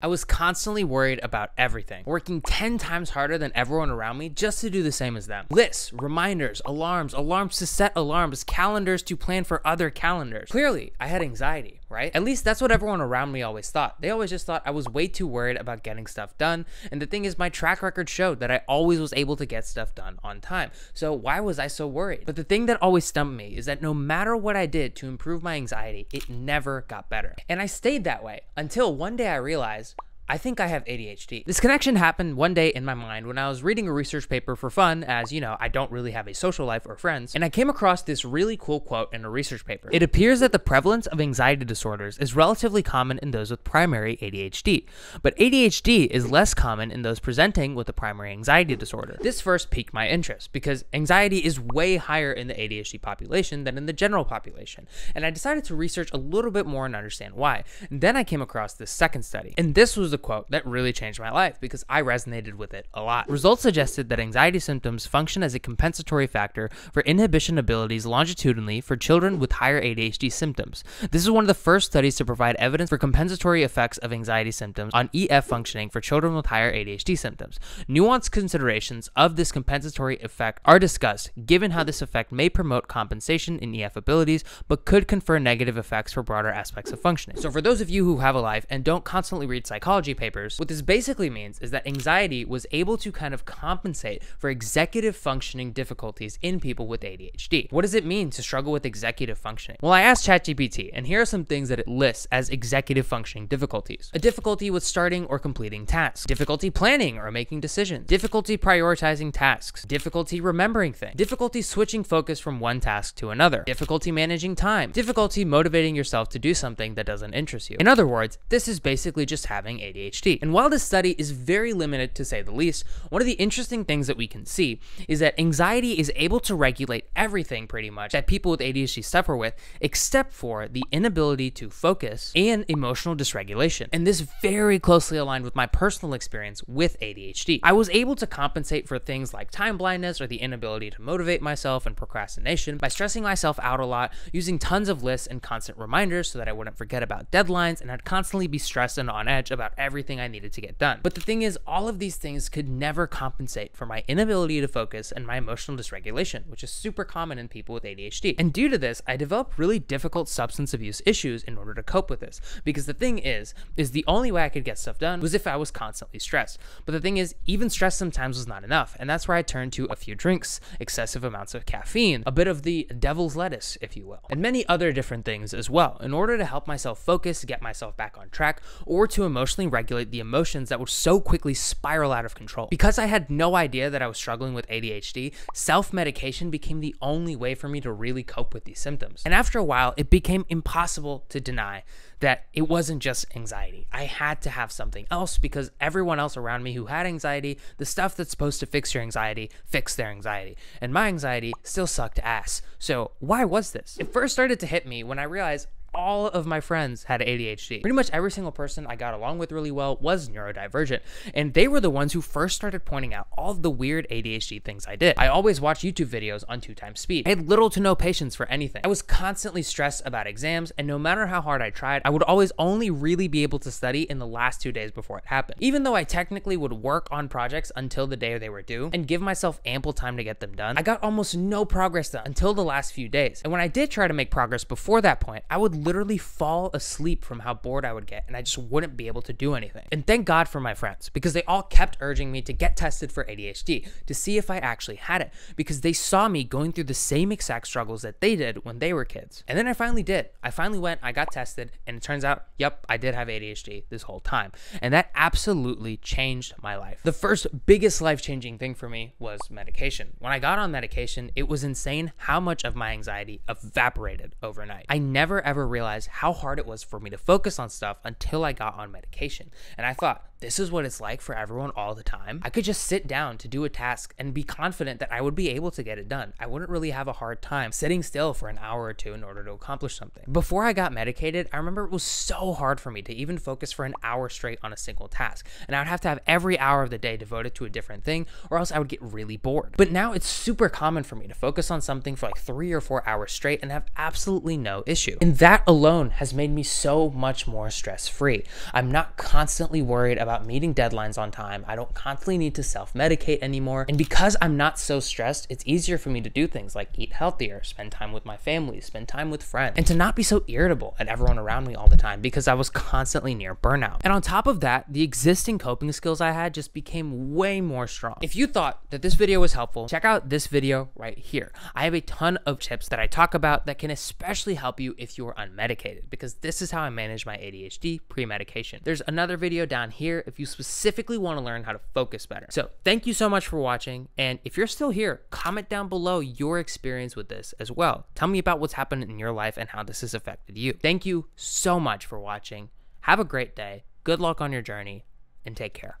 I was constantly worried about everything, working 10 times harder than everyone around me just to do the same as them. Lists, reminders, alarms, alarms to set alarms, calendars to plan for other calendars. Clearly, I had anxiety, right? At least that's what everyone around me always thought. They always just thought I was way too worried about getting stuff done. And the thing is, my track record showed that I always was able to get stuff done on time. So why was I so worried? But the thing that always stumped me is that no matter what I did to improve my anxiety, it never got better. And I stayed that way until one day I realized I think I have ADHD. This connection happened one day in my mind when I was reading a research paper for fun, as you know, I don't really have a social life or friends, and I came across this really cool quote in a research paper. It appears that the prevalence of anxiety disorders is relatively common in those with primary ADHD, but ADHD is less common in those presenting with a primary anxiety disorder. This first piqued my interest because anxiety is way higher in the ADHD population than in the general population, and I decided to research a little bit more and understand why. And then I came across this second study, and this was the a quote that really changed my life because I resonated with it a lot. Results suggested that anxiety symptoms function as a compensatory factor for inhibition abilities longitudinally for children with higher ADHD symptoms. This is one of the first studies to provide evidence for compensatory effects of anxiety symptoms on EF functioning for children with higher ADHD symptoms. Nuanced considerations of this compensatory effect are discussed, given how this effect may promote compensation in EF abilities, but could confer negative effects for broader aspects of functioning. So, for those of you who have a life and don't constantly read psychology, psychology papers. What this basically means is that anxiety was able to kind of compensate for executive functioning difficulties in people with ADHD. What does it mean to struggle with executive functioning? Well, I asked ChatGPT, and here are some things that it lists as executive functioning difficulties. A difficulty with starting or completing tasks, difficulty planning or making decisions, difficulty prioritizing tasks, difficulty remembering things, difficulty switching focus from one task to another, difficulty managing time, difficulty motivating yourself to do something that doesn't interest you. In other words, this is basically just having ADHD. ADHD. And while this study is very limited to say the least, one of the interesting things that we can see is that anxiety is able to regulate everything pretty much that people with ADHD suffer with, except for the inability to focus and emotional dysregulation. And this very closely aligned with my personal experience with ADHD. I was able to compensate for things like time blindness or the inability to motivate myself and procrastination by stressing myself out a lot, using tons of lists and constant reminders so that I wouldn't forget about deadlines and I'd constantly be stressed and on edge about everything I needed to get done. But the thing is, all of these things could never compensate for my inability to focus and my emotional dysregulation, which is super common in people with ADHD. And due to this, I developed really difficult substance abuse issues in order to cope with this. Because the thing is, is the only way I could get stuff done was if I was constantly stressed. But the thing is, even stress sometimes was not enough. And that's where I turned to a few drinks, excessive amounts of caffeine, a bit of the devil's lettuce, if you will, and many other different things as well, in order to help myself focus, get myself back on track, or to emotionally regulate the emotions that would so quickly spiral out of control. Because I had no idea that I was struggling with ADHD, self medication became the only way for me to really cope with these symptoms. And after a while, it became impossible to deny that it wasn't just anxiety. I had to have something else because everyone else around me who had anxiety, the stuff that's supposed to fix your anxiety, fixed their anxiety. And my anxiety still sucked ass. So, why was this? It first started to hit me when I realized all of my friends had ADHD. Pretty much every single person I got along with really well was neurodivergent, and they were the ones who first started pointing out all of the weird ADHD things I did. I always watched YouTube videos on two times speed. I had little to no patience for anything. I was constantly stressed about exams, and no matter how hard I tried, I would always only really be able to study in the last two days before it happened. Even though I technically would work on projects until the day they were due and give myself ample time to get them done, I got almost no progress done until the last few days. And when I did try to make progress before that point, I would literally fall asleep from how bored I would get and I just wouldn't be able to do anything. And thank God for my friends because they all kept urging me to get tested for ADHD to see if I actually had it because they saw me going through the same exact struggles that they did when they were kids. And then I finally did. I finally went, I got tested, and it turns out, yep, I did have ADHD this whole time. And that absolutely changed my life. The first biggest life changing thing for me was medication. When I got on medication, it was insane how much of my anxiety evaporated overnight. I never ever realized how hard it was for me to focus on stuff until I got on medication. And I thought, this is what it's like for everyone all the time. I could just sit down to do a task and be confident that I would be able to get it done. I wouldn't really have a hard time sitting still for an hour or two in order to accomplish something. Before I got medicated, I remember it was so hard for me to even focus for an hour straight on a single task. And I would have to have every hour of the day devoted to a different thing, or else I would get really bored. But now it's super common for me to focus on something for like three or four hours straight and have absolutely no issue. And that alone has made me so much more stress free. I'm not constantly worried about meeting deadlines on time. I don't constantly need to self medicate anymore. And because I'm not so stressed, it's easier for me to do things like eat healthier, spend time with my family, spend time with friends, and to not be so irritable at everyone around me all the time because I was constantly near burnout. And on top of that, the existing coping skills I had just became way more strong. If you thought that this video was helpful, check out this video right here. I have a ton of tips that I talk about that can especially help you if you are unmedicated because this is how I manage my ADHD pre-medication. There's another video down here if you specifically want to learn how to focus better. So thank you so much for watching. And if you're still here, comment down below your experience with this as well. Tell me about what's happened in your life and how this has affected you. Thank you so much for watching. Have a great day. Good luck on your journey and take care.